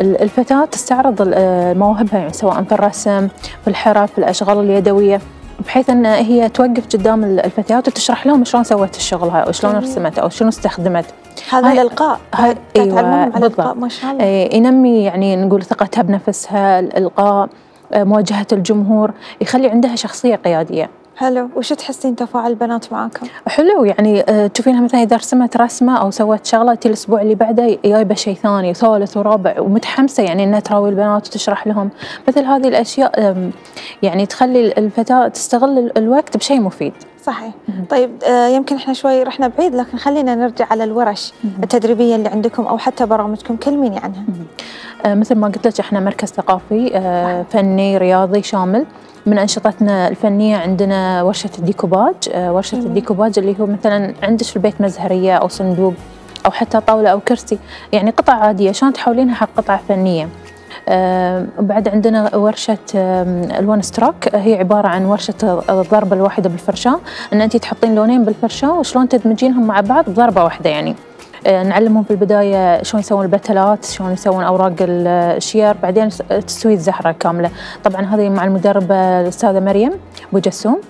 ال- الفتاة تستعرض آه، مواهبها يعني سواء في الرسم في الحرف في الأشغال اليدوية بحيث أن هي توقف قدام ال- الفتيات وتشرح لهم شلون سوت الشغل هاي أو شلون. رسمت أو شنو استخدمت. هذا هاي تعلمون على بالضبط. ما شاء الله. إيه، ينمي يعني نقول ثقتها بنفسها الإلقاء. مواجهة الجمهور يخلي عندها شخصية قيادية. حلو. وش تحسين تفاعل البنات معاكم؟ حلو يعني آه، تشوفينها مثلا إذا رسمت رسمة أو سوت شغلة تي الأسبوع اللي بعده جايبه شيء ثاني وثالث ورابع ومتحمسة يعني إنها تراوي البنات وتشرح لهم. مثل هذه الأشياء يعني تخلي الفتاة تستغل ال- الوقت بشيء مفيد. صحيح. طيب آه، يمكن إحنا شوي رحنا بعيد لكن خلينا نرجع على الورش التدريبية اللي عندكم أو حتى برامجكم. كلميني عنها. آه، مثل ما قلت لك إحنا مركز ثقافي آه، فني رياضي شامل. من أنشطتنا الفنية عندنا ورشة الديكوباج. آه، ورشة جميل. الديكوباج اللي هو مثلا عندك في البيت مزهرية أو صندوق أو حتى طاولة أو كرسي. يعني قطع عادية شلون تحولينها حق قطع فنية؟ بعد عندنا ورشة ال one stroke. هي عبارة عن ورشة الضربة الواحدة بالفرشاة. إن انت تحطين لونين بالفرشاة وشلون تدمجينهم مع بعض؟ بضربة واحدة يعني. آه، نعلمهم في البداية شلون يسوون البتلات شلون يسوون أوراق ال- الشير بعدين تسوية زهرة كاملة. طبعا هذه مع المدربة الأستاذة مريم أبو جسوم.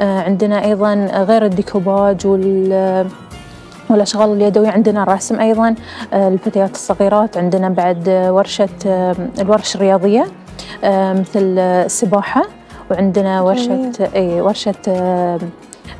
آه، عندنا أيضا غير الديكوباج وال والأشغال اليدوية عندنا الرسم أيضا آه، الفتيات الصغيرات عندنا بعد آه، ورشة آه، الورش الرياضية مثل السباحة وعندنا ورشة. اي ورشة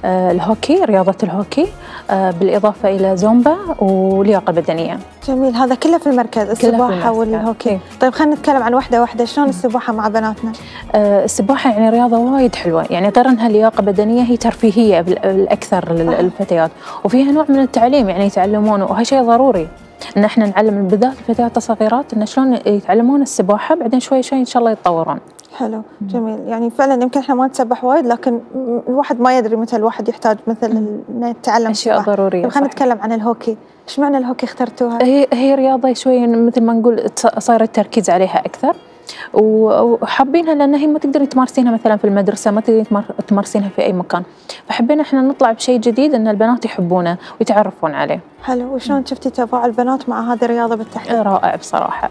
الهوكي رياضة الهوكي آه، بالإضافة إلى زومبا ولياقة بدنية جميل هذا كله في المركز السباحة. والهوكي إيه. طيب خلينا نتكلم عن واحدة واحدة شلون السباحة مع بناتنا؟ آه، السباحة يعني رياضة وايد حلوة يعني غير أنها لياقة بدنية هي ترفيهية بال- بالأكثر. للفتيات وفيها نوع من التعليم يعني يتعلمون وهي شيء ضروري إن إحنا نعلم بالذات الفتيات الصغيرات إن شلون يتعلمون السباحة بعدين شوي شوي إن شاء الله يتطورون. حلو جميل. يعني فعلا يمكن إحنا ما نتسبح وايد لكن الواحد ما يدري متى الواحد يحتاج مثل إنه يتعلم أشياء السباحة. ضرورية طيب خلينا. نتكلم عن الهوكي. إيش معنى الهوكي اخترتوها؟ هي هي رياضة شوي مثل ما نقول صاير التركيز عليها أكثر. وحابينها لأن هي ما تقدرين تمارسينها مثلا في المدرسة ما تقدرين تمار- تمارسينها في أي مكان. فحبينا إحنا نطلع بشيء جديد إن البنات يحبونه ويتعرفون عليه. حلو. وشلون شفتي تفاعل البنات مع هذه الرياضة بالتحديد؟ رائع بصراحة.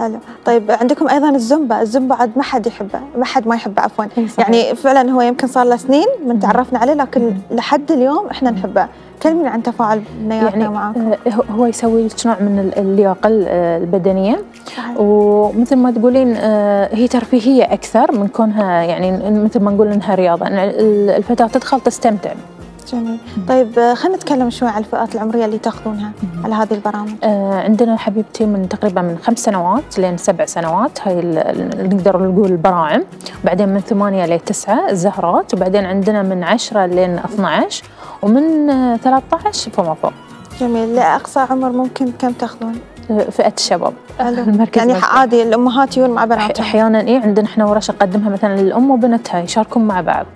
حلو. طيب عندكم أيضا الزومبا. الزومبا عاد ما حد يحبه ما حد ما يحبه عفوا. يعني فعلا هو يمكن صار له سنين من تعرفنا عليه لكن لحد اليوم إحنا نحبه. كلمينا عن تفاعل بنياتنا يعني معاكم. آه، هو- يسوي لك نوع من ال- اللياقة ال- البدنية. صحيح. ومثل ما تقولين آه، هي ترفيهية أكثر من كونها يعني مثل ما نقول إنها رياضة. ال- الفتاة تدخل تستمتع. جميل. طيب آه، خلينا نتكلم شوي عن الفئات العمرية اللي تاخذونها. على هذه البرامج. آه، عندنا حبيبتي من تقريبا من خمس سنوات لين سبع سنوات. هاي نقدر نقول البراعم بعدين من ثمانية لتسعة الزهرات وبعدين عندنا من عشرة لين 12 ومن آه، 13 فما فوق جميل. لأقصى عمر ممكن كم تاخذون؟ آه، فئة الشباب. حلو. المركز يعني مركز. عادي الأمهات يجون مع بناتهم. أحيانا إيه عندنا إحنا ورش نقدمها مثلا للأم وبنتها يشاركون مع بعض.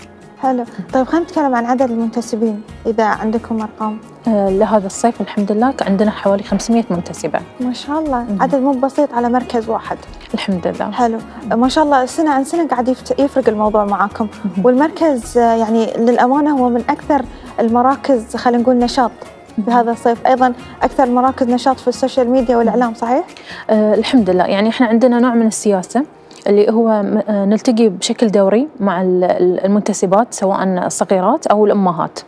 حلو. طيب خلينا نتكلم عن عدد المنتسبين إذا عندكم أرقام. آه، لهذا الصيف الحمد لله عندنا حوالي 500 منتسبة. ما شاء الله. عدد مو بسيط على مركز واحد. الحمد لله. حلو. ما شاء الله سنة عن سنة قاعد يفرق الموضوع معاكم. والمركز آه، يعني للأمانة هو من أكثر المراكز خلينا نقول نشاط بهذا الصيف. أيضا أكثر مراكز نشاط في ال social media والإعلام صحيح؟ آه الحمد لله. يعني إحنا عندنا نوع من السياسة. اللي هو آه، نلتقي بشكل دوري مع ال- ال- المنتسبات سواء الصغيرات أو الأمهات.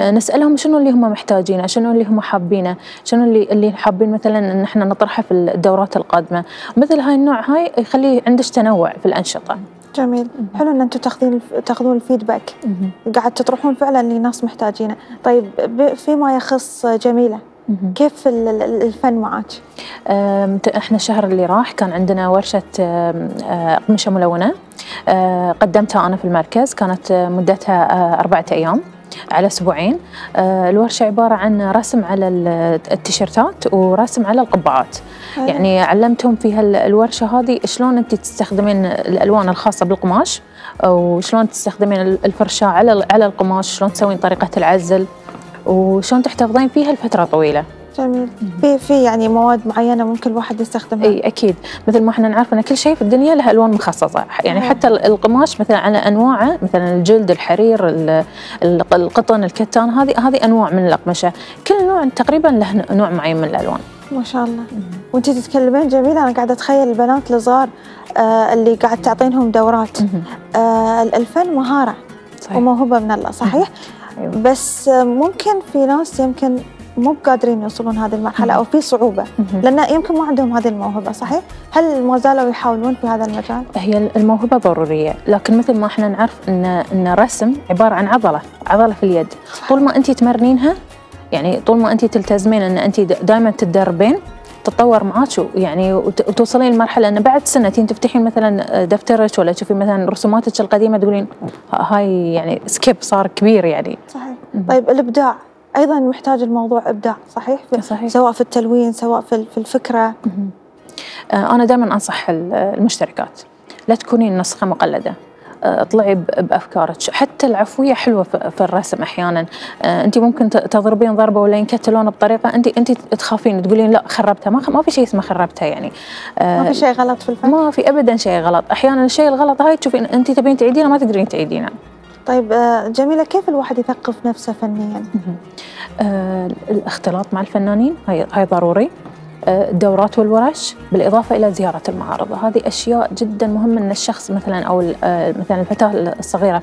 آه، نسألهم شنو اللي هم محتاجينه شنو اللي هم حابينه شنو اللي اللي حابين مثلا إن إحنا نطرحه في الدورات القادمة. مثل هاي النوع هاي يخلي عندك تنوع في الأنشطة. جميل. حلو إن أنتم تاخذين تاخذون الفيدباك. قاعد تطرحون فعلا لناس محتاجينه. طيب فيما يخص جميلة؟ كيف ال- ال- الفن معك؟ إحنا الشهر اللي راح كان عندنا ورشة أم، آه، أقمشة ملونة. آه، قدمتها أنا في المركز. كانت آه، مدتها أربعة أيام على أسبوعين. آه، الورشة عبارة عن رسم على ال- التيشيرتات ورسم على القبعات. يعني علمتهم في هال- الورشة هذه شلون أنت تستخدمين الألوان الخاصة بالقماش وشلون تستخدمين الفرشاة على على القماش شلون تسوين طريقة العزل. وشلون تحتفظين فيها لفترة طويلة؟ جميل. في في يعني مواد معينة ممكن الواحد يستخدمها؟ إي أكيد. مثل ما إحنا نعرف إن كل شيء في الدنيا له ألوان مخصصة. يعني صحيح. حتى ال- القماش مثلا على أنواعه مثلا الجلد الحرير ال- ال- القطن الكتان هذه هذه أنواع من الأقمشة. كل نوع تقريبا له نوع معين من الألوان. ما شاء الله. وانت تتكلمين جميله أنا قاعدة أتخيل البنات الصغار آه اللي قاعد تعطينهم دورات. آه الفن مهارة. صحيح. وموهبه من الله. صحيح؟ أيوة. بس ممكن في ناس يمكن مو قادرين يوصلون هذه المرحلة أو في صعوبة. لأن يمكن ما عندهم هذه الموهبة صحيح؟ هل ما زالوا يحاولون في هذا المجال؟ هي الموهبة ضرورية لكن مثل ما إحنا نعرف إن إن الرسم عبارة عن عضلة عضلة في اليد. طول ما انت تمرنينها يعني طول ما انت تلتزمين إن انت دائما تتدربين تتطور معاك يعني وت- وتوصلين لمرحلة إن بعد سنتين تفتحين مثلا دفترك ولا تشوفين مثلا رسوماتك القديمة تقولين ها- هاي يعني سكيب صار كبير يعني. صحيح. طيب الإبداع. أيضا محتاج الموضوع إبداع صحيح, صحيح. سواء في التلوين سواء في الفكرة. آه، أنا دائما أنصح ال- المشتركات. لا تكونين نسخة مقلدة. آه، اطلعي بأفكارك. حتى العفوية حلوة في الرسم أحيانا. آه، انت ممكن تضربين ضربة ولا ينكت لونه بطريقة. انت انت تخافين تقولين لا خربتها. ما ما في شيء اسمه خربتها يعني. ما آه، في شيء غلط في الفن؟ ما في ابدا شيء غلط. أحيانا الشيء الغلط هاي تشوفين انت تبين تعيدينه ما تقدرين تعيدينه. طيب آه، جميلة كيف الواحد يثقف نفسه فنيا؟ آه، الاختلاط مع الفنانين هاي هاي ضروري. الدورات والورش بالإضافة إلى زيارة المعارض. هذه أشياء جدا مهمة أن الشخص مثلا أو ال- آه، مثلا الفتاة الصغيرة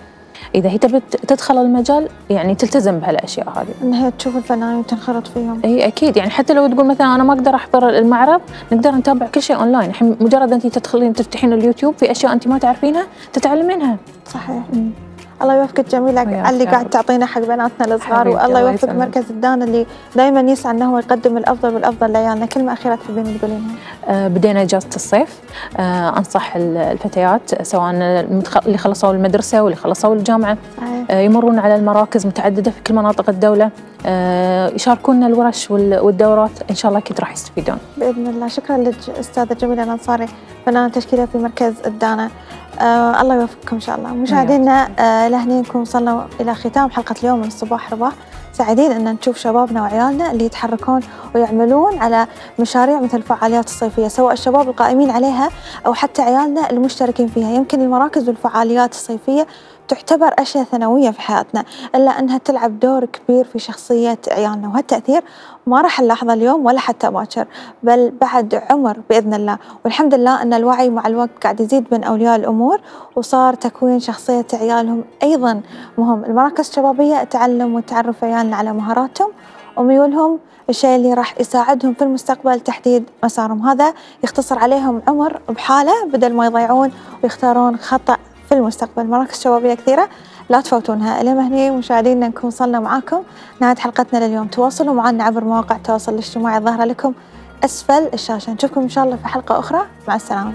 إذا هي تبي تدخل المجال يعني تلتزم بهالأشياء هذه. ان هي تشوف الفنانين وتنخرط فيهم. إي أكيد. يعني حتى لو تقول مثلا أنا ما أقدر أحضر المعرض نقدر نتابع كل شيء أونلاين. الحين مجرد انت تدخلين تفتحين اليوتيوب في أشياء انت ما تعرفينها تتعلمينها. صحيح. الله يوفقك على اللي قاعد. تعطينا حق بناتنا الصغار والله الله يوفق. مركز الدان اللي دائما يسعى إنه هو يقدم الأفضل والأفضل لعيالنا كلمة أخيرة تحبين تقولينها آه، بدينا إجازة الصيف آه، أنصح ال- الفتيات سواء اللي خلصوا المدرسة واللي خلصوا الجامعة. آه، يمرون على المراكز متعددة في كل مناطق الدولة يشاركونا الورش وال- والدورات. إن شاء الله أكيد راح يستفيدون. بإذن الله. شكرا لك أستاذة جميلة الأنصاري. فنانة تشكيلة في مركز الدانا. آه الله يوفقكم إن شاء الله. مشاهدينا آه لهني نكون وصلنا إلى ختام حلقة اليوم من الصباح رباح. سعيدين أن نشوف شبابنا وعيالنا اللي يتحركون ويعملون على مشاريع مثل الفعاليات الصيفية سواء الشباب القائمين عليها أو حتى عيالنا المشتركين فيها. يمكن المراكز والفعاليات الصيفية تعتبر أشياء ثانوية في حياتنا إلا أنها تلعب دور كبير في شخصية عيالنا وهالتأثير ما راح نلاحظه اليوم ولا حتى باكر بل بعد عمر بإذن الله. والحمد لله أن الوعي مع الوقت قاعد يزيد من أولياء الأمور وصار تكوين شخصية عيالهم أيضا مهم. المراكز الشبابية تعلم وتعرف عيالنا على مهاراتهم وميولهم الشيء اللي راح يساعدهم في المستقبل تحديد مسارهم. هذا يختصر عليهم عمر بحالة بدل ما يضيعون ويختارون خطأ في المستقبل. مراكز شبابية كثيرة لا تفوتونها. إلى مهني مشاهدينا نكون وصلنا معاكم. نهاية حلقتنا لليوم تواصلوا معنا عبر مواقع التواصل الاجتماعي الظاهرة لكم أسفل الشاشة. نشوفكم إن شاء الله في حلقة أخرى. مع السلامة.